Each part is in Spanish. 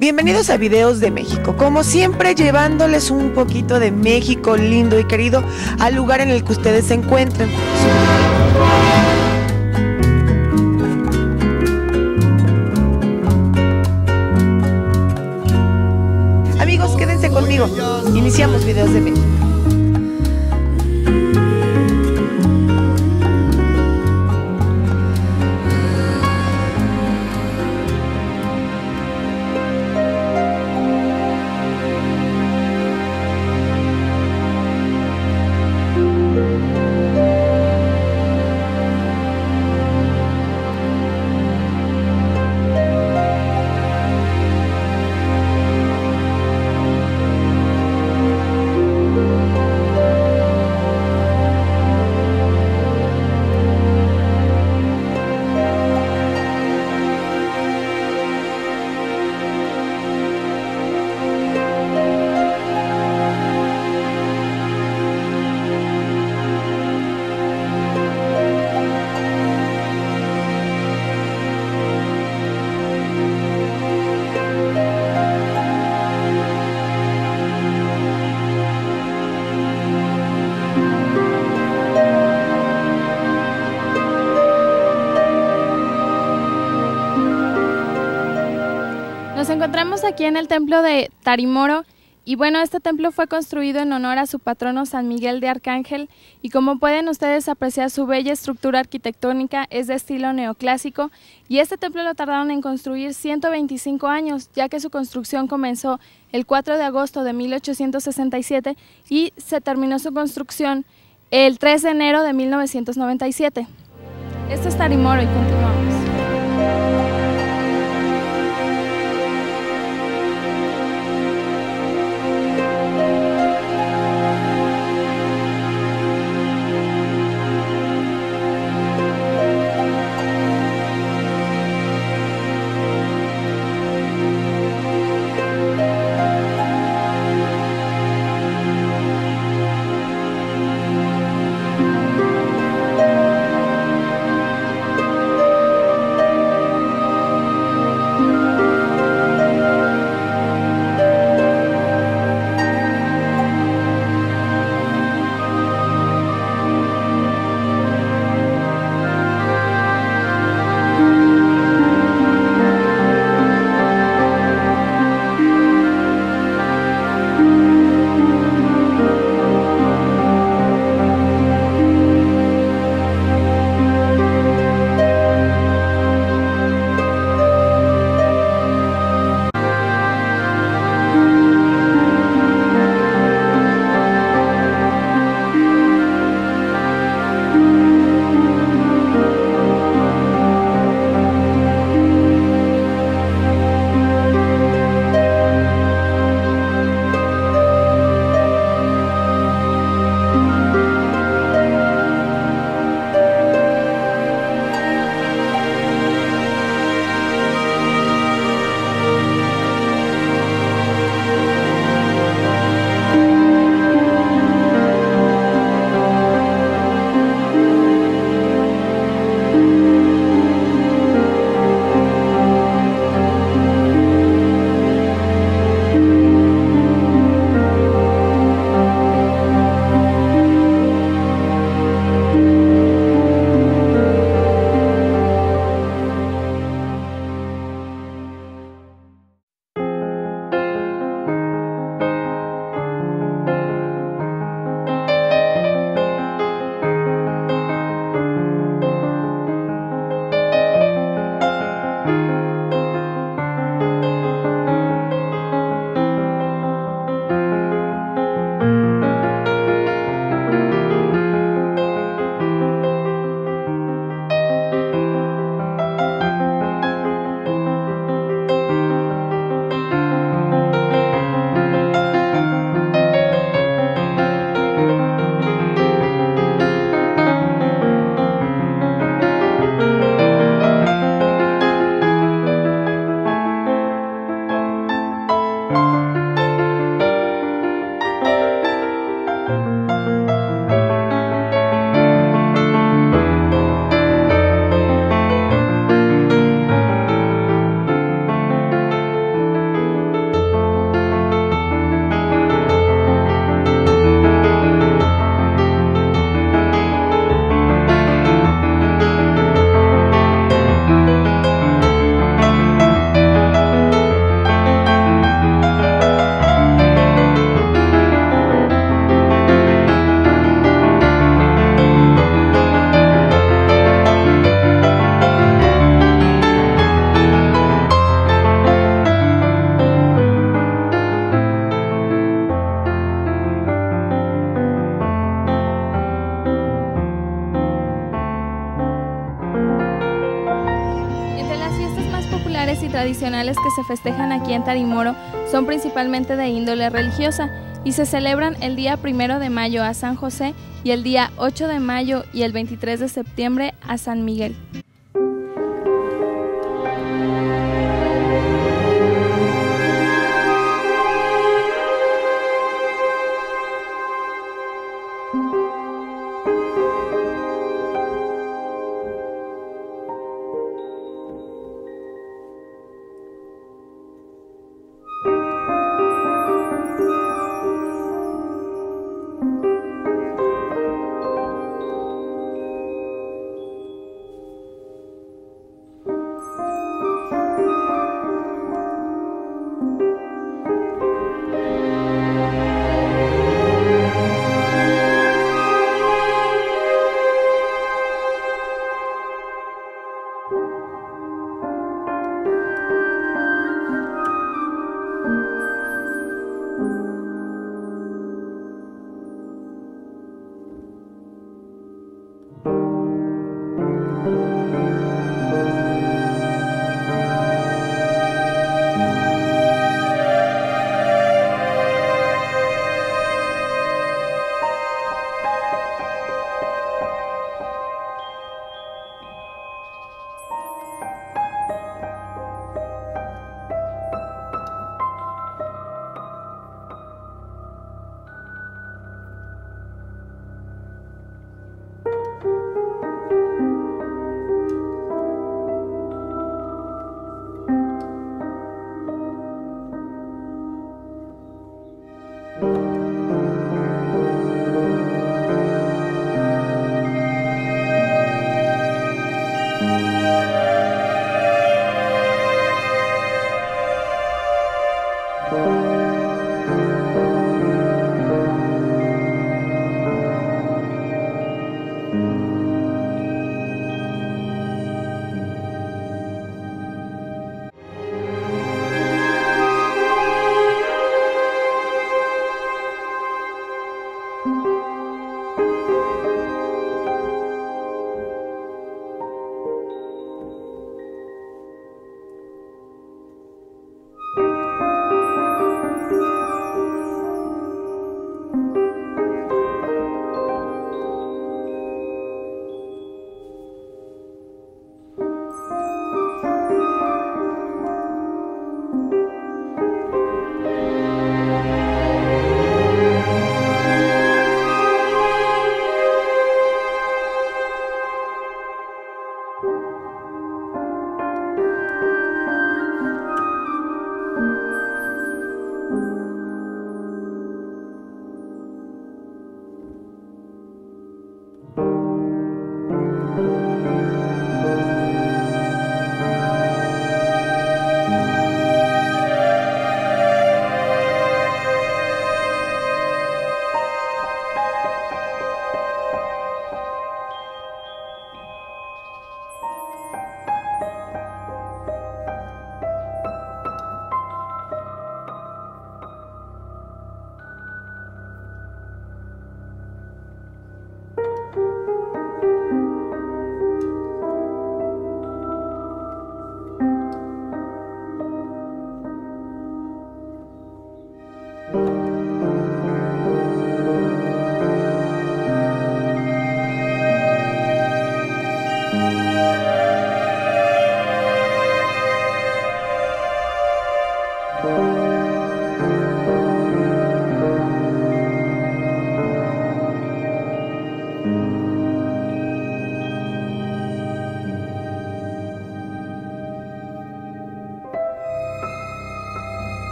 Bienvenidos a Videos de México, como siempre llevándoles un poquito de México lindo y querido al lugar en el que ustedes se encuentren. Amigos, quédense conmigo. Iniciamos Videos de México. Encontramos aquí en el templo de Tarimoro y bueno, este templo fue construido en honor a su patrono San Miguel de Arcángel y como pueden ustedes apreciar su bella estructura arquitectónica es de estilo neoclásico y este templo lo tardaron en construir 125 años ya que su construcción comenzó el 4 de agosto de 1867 y se terminó su construcción el 3 de enero de 1997. Esto es Tarimoro y continuamos. Tradicionales que se festejan aquí en Tarimoro son principalmente de índole religiosa y se celebran el día primero de mayo a San José y el día 8 de mayo y el 23 de septiembre a San Miguel.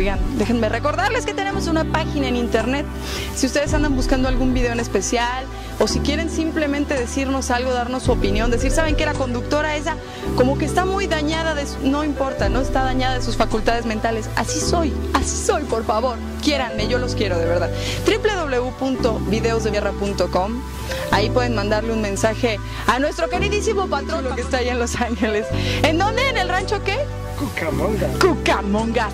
Oigan, déjenme recordarles que tenemos una página en internet. Si ustedes andan buscando algún video en especial o si quieren simplemente decirnos algo, darnos su opinión, decir, ¿saben que era conductora esa? Como que está muy dañada, de no importa, no está dañada de sus facultades mentales. Así soy, así soy, por favor. Quiéranme, yo los quiero de verdad. www.videosdeguerra.com Ahí pueden mandarle un mensaje a nuestro queridísimo patrón que está allá en Los Ángeles. ¿En dónde? ¿En el rancho qué? Cucamonga. Cucamonga.